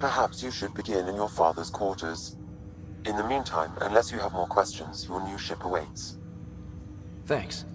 Perhaps you should begin in your father's quarters. In the meantime, unless you have more questions, your new ship awaits. Thanks.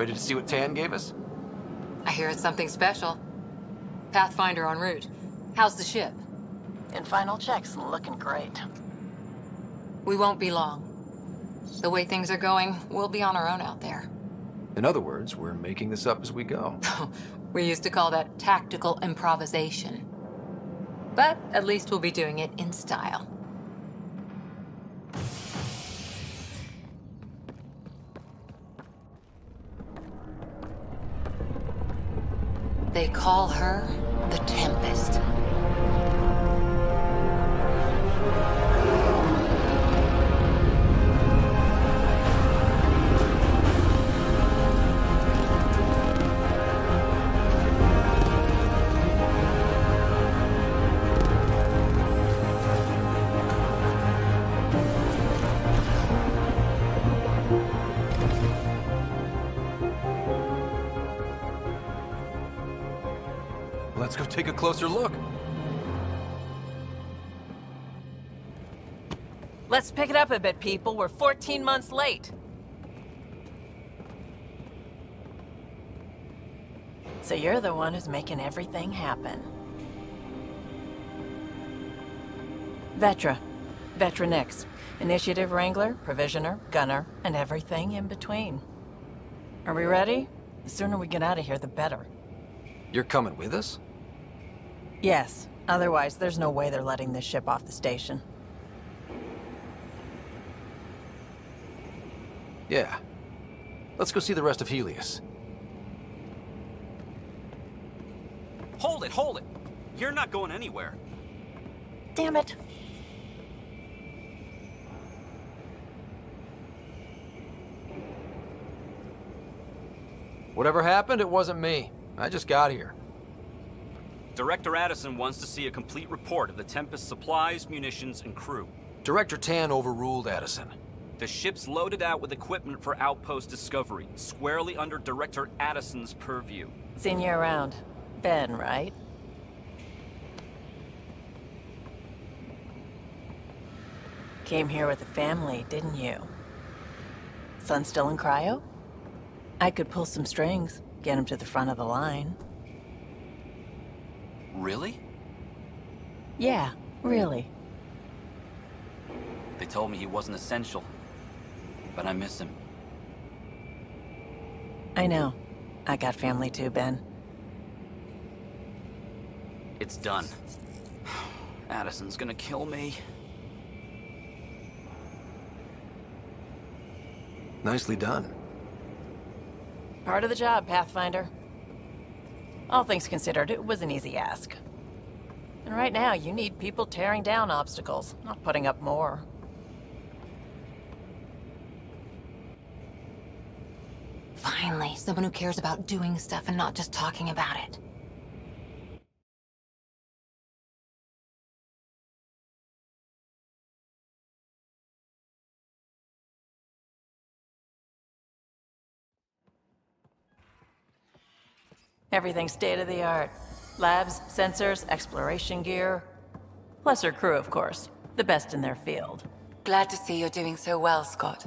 Ready to see what Tann gave us? I hear it's something special. Pathfinder en route. How's the ship? In final checks, and looking great. We won't be long. The way things are going, we'll be on our own out there. In other words, we're making this up as we go. We used to call that tactical improvisation. But at least we'll be doing it in style. They call her Let's go take a closer look. Let's pick it up a bit, people. We're 14 months late. So you're the one who's making everything happen. Vetra. Vetra Nyx. Initiative Wrangler, Provisioner, Gunner, and everything in between. Are we ready? The sooner we get out of here, the better. You're coming with us? Yes. Otherwise, there's no way they're letting this ship off the station. Yeah. Let's go see the rest of Helios. Hold it, hold it! You're not going anywhere. Damn it. Whatever happened, it wasn't me. I just got here. Director Addison wants to see a complete report of the Tempest supplies, munitions, and crew. Director Tann overruled Addison. The ship's loaded out with equipment for outpost discovery, squarely under Director Addison's purview. Seen you around. Ben, right? Came here with a family, didn't you? Son still in cryo? I could pull some strings, get him to the front of the line. Really? Yeah, really. They told me he wasn't essential. But I miss him. I know. I got family too, Ben. It's done. Addison's gonna kill me. Nicely done. Part of the job, Pathfinder. All things considered, it was an easy ask. And right now, you need people tearing down obstacles, not putting up more. Finally, someone who cares about doing stuff and not just talking about it. Everything's state of the art. Labs, sensors, exploration gear. Plus her crew, of course. The best in their field. Glad to see you're doing so well, Scott.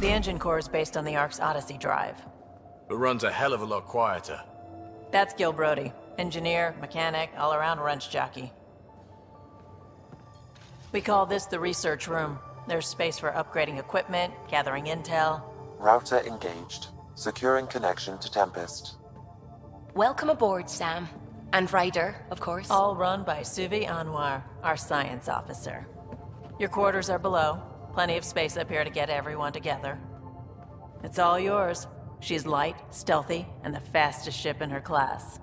The engine core is based on the Ark's Odyssey drive. It runs a hell of a lot quieter. That's Gil Brodie. Engineer, mechanic, all-around wrench jockey. We call this the research room. There's space for upgrading equipment, gathering intel. Router engaged. Securing connection to Tempest. Welcome aboard, Sam. And Ryder, of course. All run by Suvi Anwar, our science officer. Your quarters are below. Plenty of space up here to get everyone together. It's all yours. She's light, stealthy, and the fastest ship in her class.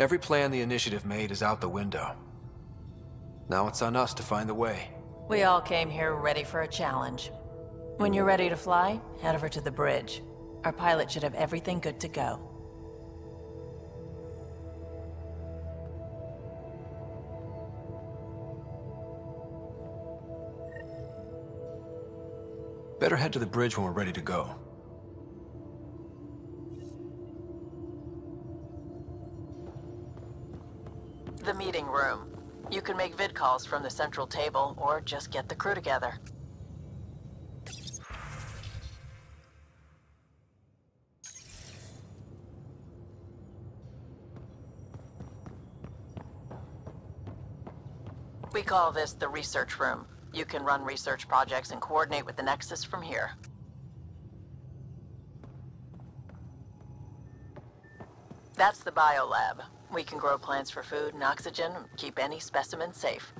Every plan the Initiative made is out the window. Now it's on us to find the way. We all came here ready for a challenge. When you're ready to fly, head over to the bridge. Our pilot should have everything good to go. Better head to the bridge when we're ready to go. You can make vid calls from the central table, or just get the crew together. We call this the research room. You can run research projects and coordinate with the Nexus from here. That's the biolab. We can grow plants for food and oxygen, keep any specimen safe.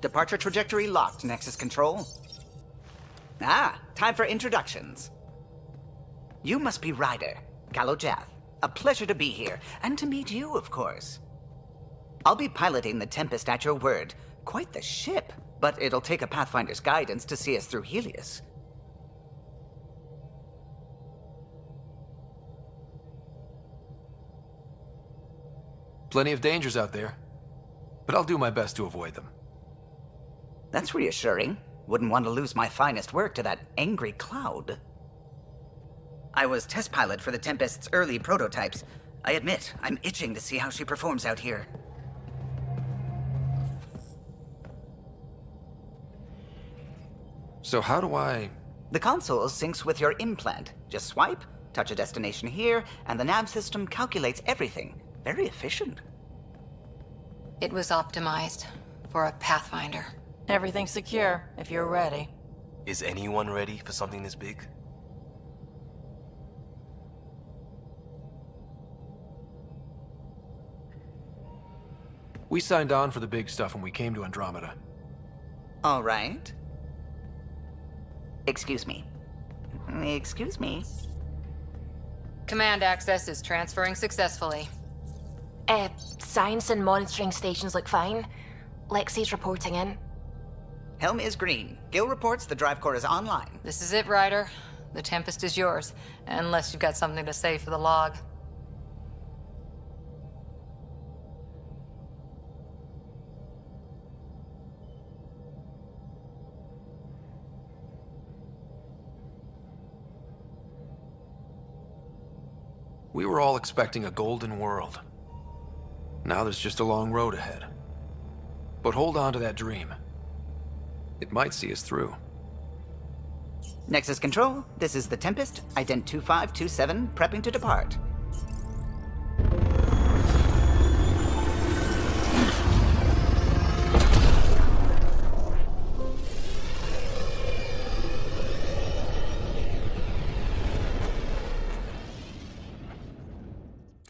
Departure trajectory locked, Nexus Control. Ah, time for introductions. You must be Ryder, Kallo Jath. A pleasure to be here, and to meet you, of course. I'll be piloting the Tempest at your word. Quite the ship, but it'll take a Pathfinder's guidance to see us through Helios. Plenty of dangers out there. But I'll do my best to avoid them. That's reassuring. Wouldn't want to lose my finest work to that angry cloud. I was test pilot for the Tempest's early prototypes. I admit, I'm itching to see how she performs out here. So how do I... The console syncs with your implant. Just swipe, touch a destination here, and the nav system calculates everything. Very efficient. It was optimized for a Pathfinder. Everything's secure, if you're ready. Is anyone ready for something this big? We signed on for the big stuff when we came to Andromeda. All right. Excuse me. Excuse me. Command access is transferring successfully. Uh, science and monitoring stations look fine. Lexi's reporting in. Helm is green. Gil reports the drive core is online. This is it, Ryder. The Tempest is yours, unless you've got something to say for the log. We were all expecting a golden world. Now there's just a long road ahead. But hold on to that dream. It might see us through. Nexus Control, this is the Tempest, ident 2527, prepping to depart.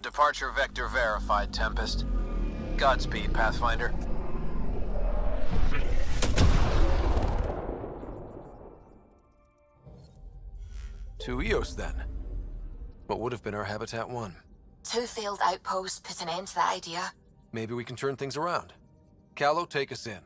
Departure vector verified, Tempest. Godspeed, Pathfinder. To Eos, then. What would have been our Habitat 1? Two failed outposts put an end to that idea. Maybe we can turn things around. Kallo, take us in.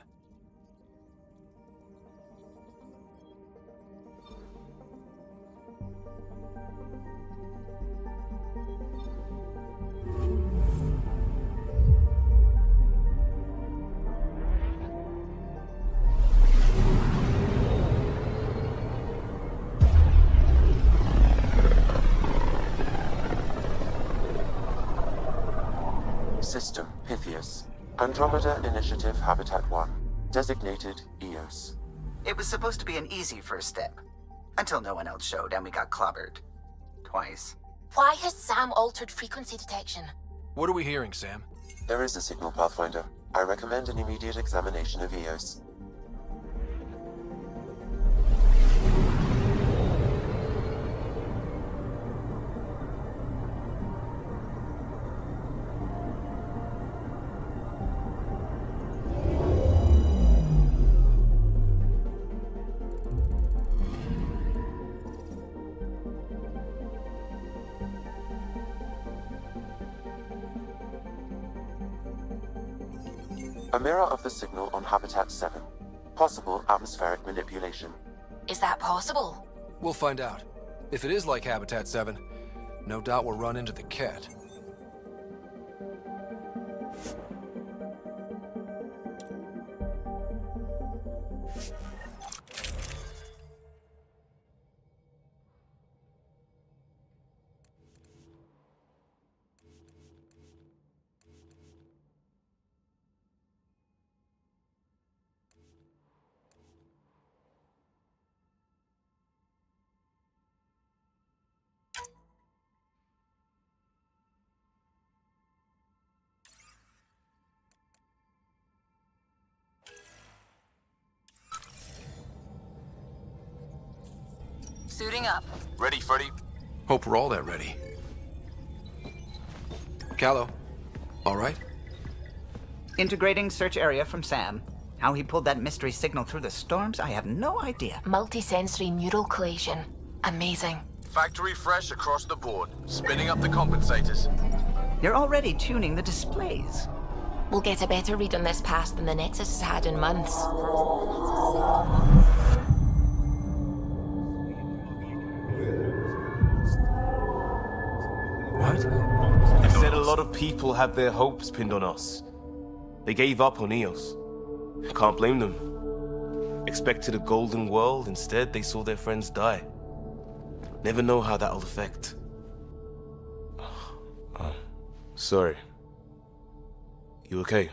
System Pythias. Andromeda Initiative Habitat 1. Designated EOS. It was supposed to be an easy first step. Until no one else showed and we got clobbered. Twice. Why has Sam altered frequency detection? What are we hearing, Sam? There is a signal, Pathfinder. I recommend an immediate examination of EOS. A mirror of the signal on Habitat 7. Possible atmospheric manipulation. Is that possible? We'll find out. If it is like Habitat 7, no doubt we'll run into the kett. Suiting up. Ready, Freddy? Hope we're all that ready. Kallo, all right? Integrating search area from Sam. How he pulled that mystery signal through the storms, I have no idea. Multisensory neural collision. Amazing. Factory fresh across the board. Spinning up the compensators. You're already tuning the displays. We'll get a better read on this pass than the Nexus has had in months. What? They said a lot of people had their hopes pinned on us. They gave up on Eos. Can't blame them. Expected a golden world, instead they saw their friends die. Never know how that'll affect. Oh, um, sorry. You okay?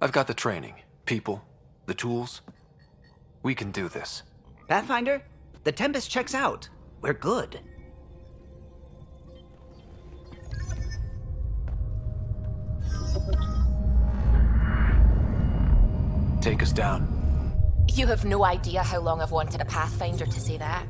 I've got the training, people, the tools. We can do this. Pathfinder, the Tempest checks out. We're good. Take us down. You have no idea how long I've wanted a Pathfinder to say that.